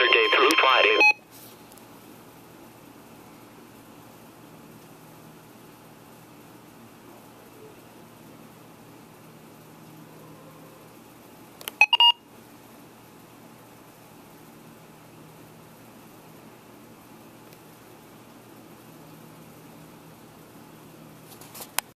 Saturday through Friday.